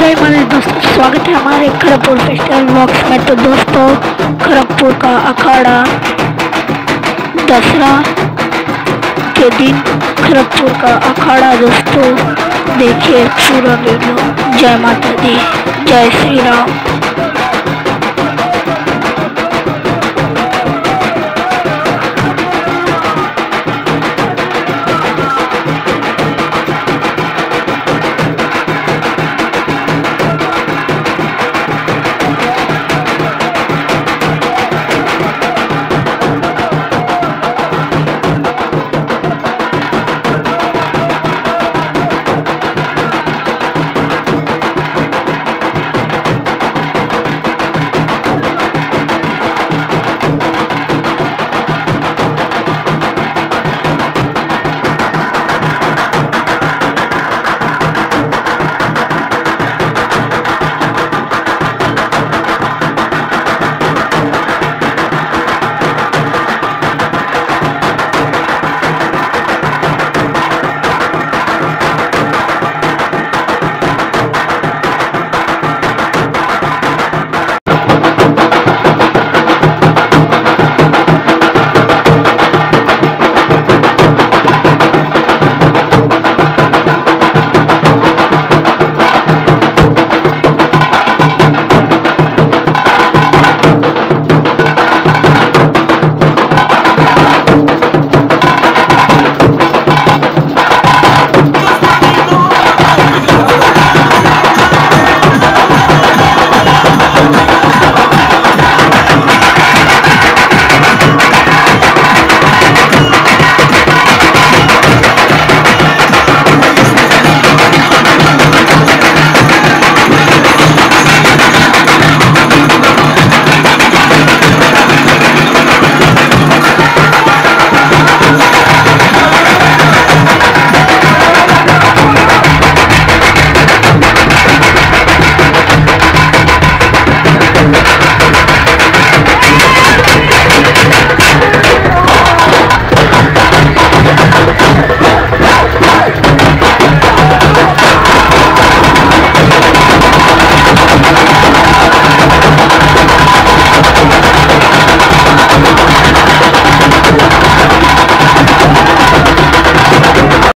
जय माता दोस्तों, स्वागत है हमारे खड़गपुर फेस्टिवल ब्लॉग्स में। तो दोस्तों खड़गपुर का अखाड़ा, दसरा के दिन खड़गपुर का अखाड़ा दोस्तों, देखिए पूरा वीडियो जय माता दी, जय श्री राम।